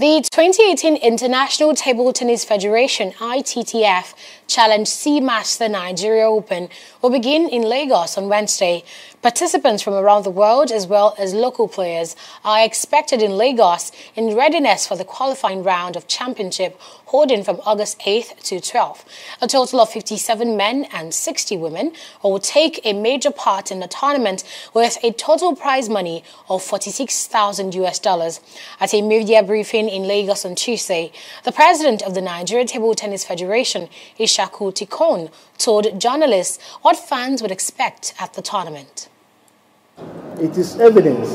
The 2018 International Table Tennis Federation ITTF Challenge Seamaster Nigeria Open will begin in Lagos on Wednesday. Participants from around the world as well as local players are expected in Lagos in readiness for the qualifying round of championship holding from August 8th to 12th. A total of 57 men and 60 women will take a major part in the tournament with a total prize money of 46,000 US dollars. At a media briefing in Lagos on Tuesday, the president of the Nigeria Table Tennis Federation, Ishaku Tikon, told journalists what fans would expect at the tournament. It is evidence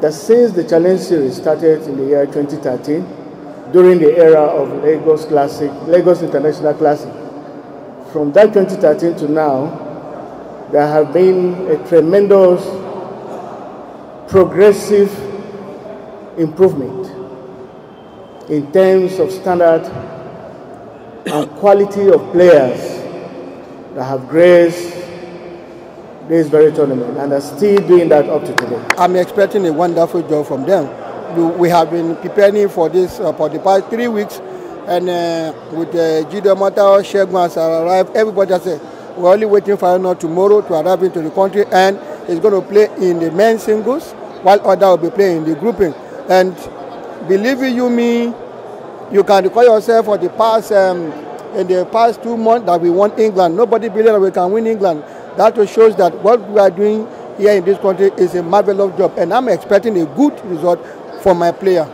that since the Challenge Series started in the year 2013, during the era of Lagos Classic, Lagos International Classic, from that 2013 to now, there have been a tremendous progressive improvement in terms of standard and quality of players that have graced this very tournament and are still doing that up to today. I'm expecting a wonderful job from them. We have been preparing for this uh, for the past three weeks, and uh, with uh, Gideon Mata, Shegun has arrived. Everybody has said we're only waiting for him tomorrow to arrive into the country, and he's going to play in the men's singles, while other will be playing in the grouping. And believe you me, you can recall yourself for the past um, in the past two months that we won England. Nobody believed that we can win England. That shows that what we are doing here in this country is a marvelous job, and I'm expecting a good result for my player.